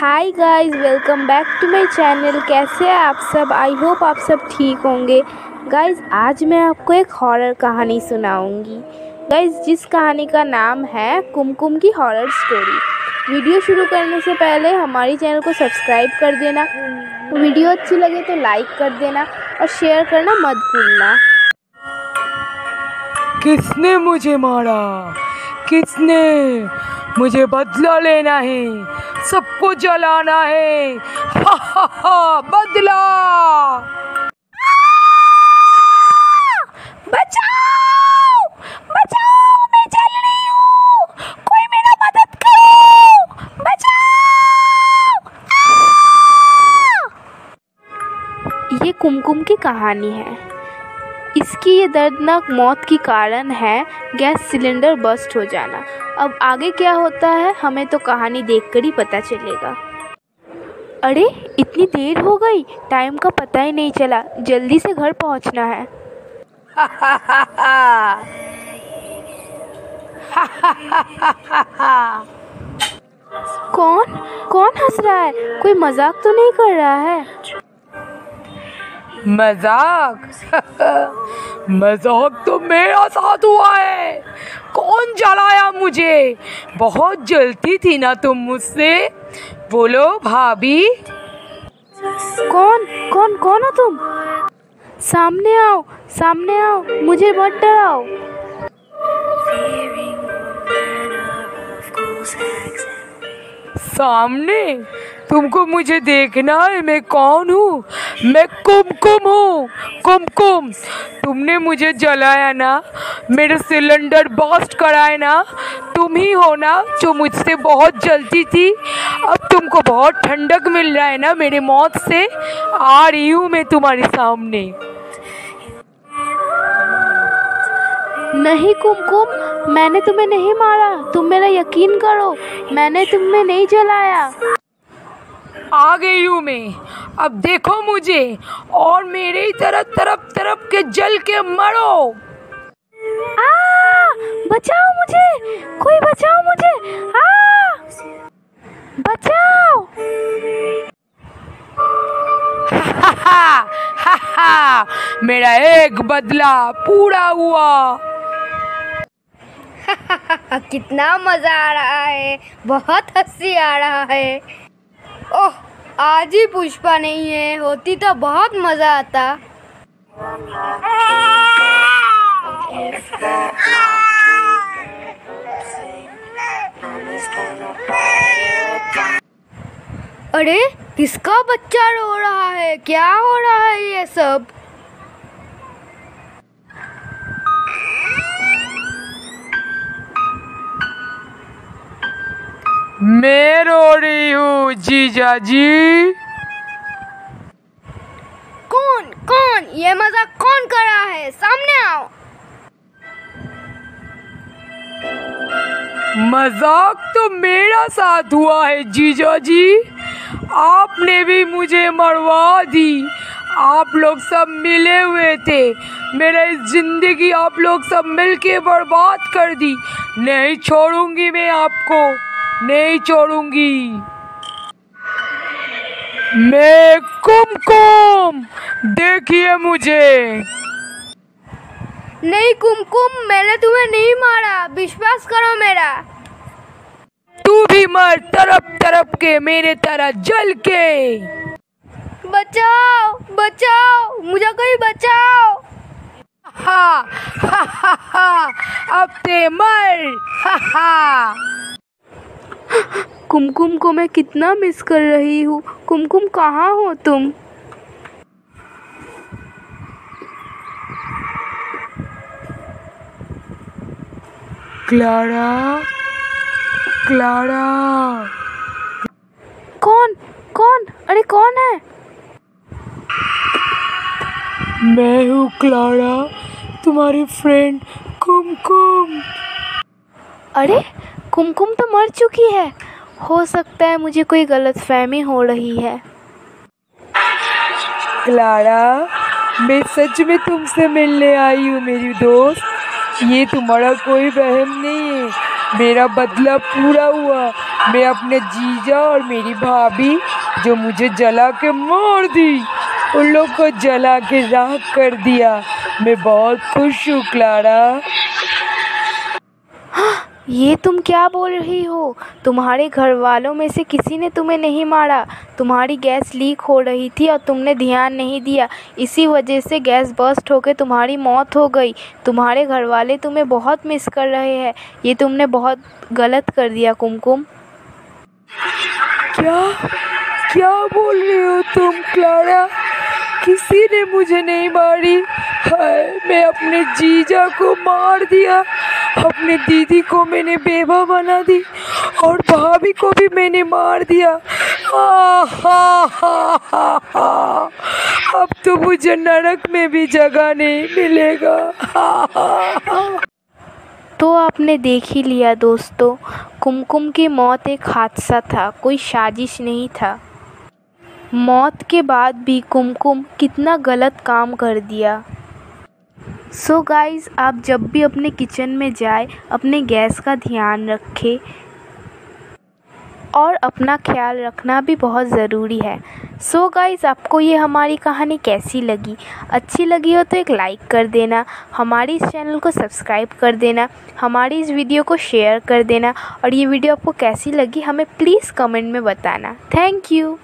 Hi guys welcome back to my channel कैसे हैं आप सब? आई होप आप सब ठीक होंगे। गाइस आज मैं आपको एक हॉरर कहानी सुनाऊँगी। गाइस जिस कहानी का नाम है कुमकुम की हॉरर स्टोरी वीडियो शुरू करने से पहले हमारी चैनल को सब्सक्राइब कर देना। वीडियो अच्छी लगे तो लाइक कर देना और शेयर करना मत भूलना। किसने मुझे मारा? किसने? मुझे बदला लेना है। सबको जलाना है। हा हा हा बदला। बचाओ! बचाओ मैं जल रही हूँ। कोई मेरा मदद करो। बचाओ! ये कुमकुम की कहानी है। इसकी ये दर्दनाक मौत की कारण है गैस सिलेंडर बस्ट हो जाना। अब आगे क्या होता है, हमें तो कहानी देखकर ही पता चलेगा। अरे, इतनी देर हो गई, टाइम का पता ही नहीं चला, जल्दी से घर पहुँचना है। कौन? कौन हंस रहा है? कोई मज़ाक तो नहीं कर रहा है? मज़ाक? मज़ाक तो मेरा साथ हुआ है। कौन चलाया मुझे। बहुत जलती थी ना तुम मुझसे। बोलो भाभी। कौन कौन कौन हो तुम? सामने आओ सामने आओ मुझे मत डराओ। सामने? तुमको मुझे देखना है, मैं कौन हूँ? मैं कुमकुम हूँ। कुमकुम, तुमने मुझे जलाया ना? मेरे सिलेंडर बॉस्ट कराए ना? तुम ही हो ना जो मुझसे बहुत जलती थी? अब तुमको बहुत ठंडक मिल रहा है ना मेरे मौत से? आ रही हूँ मैं तुम्हारे सामने। नहीं कुमकुम, मैंने तुम्हें नहीं मारा। तुम मेरा यकीन करो, मैंने तुम्हें नहीं जलाया। आ गई हूँ मैं। अब देखो मुझे और मेरे ही तरफ़ तरफ़ तरफ़ के जल के मरो। आ बचाओ मुझे। कोई बचाओ मुझे। आ बचाओ। हा हा हा हा मेरा एक बदला पूरा हुआ। कितना मज़ा आ रहा है। बहुत हँसी आ रहा है। ओह आज ही पुष्पा नहीं है, होती तो बहुत मज़ा आता। अरे, किसका बच्चा रो रहा है? क्या हो रहा है ये मैं रो रही हूँ जीजा जी कौन कौन? ये मज़ाक कौन कर रहा है? सामने आओ। मज़ाक तो मेरा साथ हुआ है जीजा जी आपने भी मुझे मरवा दी। आप लोग सब मिले हुए थे। मेरा इस ज़िंदगी आप लोग सब मिलके बर्बाद कर दी। नहीं छोड़ूँगी मैं आपको। नहीं छोड़ूँगी। मैं कुमकुम देखिए मुझे। नहीं कुमकुम मैंने तुम्हें नहीं मारा विश्वास करो मेरा। तू भी मर तरफ़ तरफ़ के मेरे तरह जल के। बचाओ बचाओ मुझे कोई बचाओ। हा हा हा हा अब ते मर हा हा। कुमकुम को मैं कितना मिस कर रही हूँ। कुमकुम कहाँ हो तुम? Clara Clara. कौन? कौन? अरे कौन है? मैं हूँ क्लारा तुम्हारी फ्रेंड कुमकुम। अरे कुमकुम तो मर चुकी है। हो सकता है मुझे कोई गलत फहमी हो रही है। क्लारा, मैं सच में तुमसे मिलने आई हूँ, मेरी दोस्त। ये तुम्हारा कोई वहम नहीं है। मेरा बदला पूरा हुआ। मैं अपने जीजा और मेरी भाभी, जो मुझे जला के मार दी, उन लोग को जला के राख कर दिया। मैं बहुत खुश हूँ, क्लारा। ये तुम क्या बोल रही हो? तुम्हारे घर वालों में से किसी ने तुम्हें नहीं मारा। तुम्हारी गैस लीक हो रही थी और तुमने ध्यान नहीं दिया। इसी वजह से गैस बर्स्ट होकर तुम्हारी मौत हो गई। तुम्हारे घर वाले तुम्हें बहुत मिस कर रहे हैं। ये तुमने बहुत गलत कर दिया, कुमकुम। क्या? क्या बोल रही हो तुम, क्लारा? किसी ने मुझे नहीं मारी। हाय, मैं अपने जीजा को मार दिया। अपने दीदी को मैंने बेवा बना दी और भाभी को भी मैंने मार दिया आ, हा, हा, हा, हा। अब तो मुझे नरक में भी जगह नहीं मिलेगा। तो आपने देख ही लिया दोस्तों कुमकुम की मौत एक हादसा था कोई साजिश नहीं था मौत के बाद भी कुमकुम कितना गलत काम कर दिया सो so गाइस आप जब भी अपने किचन में जाए, अपने गैस का ध्यान रखें और अपना ख्याल रखना भी बहुत ज़रूरी है। सो so गाइस आपको ये हमारी कहानी कैसी लगी? अच्छी लगी हो तो एक लाइक कर देना, हमारी इस चैनल को सब्सक्राइब कर देना, हमारी इस वीडियो को शेयर कर देना और ये वीडियो आपको कैसी लगी हमें प्लीज़ कमेंट में बताना। Thank you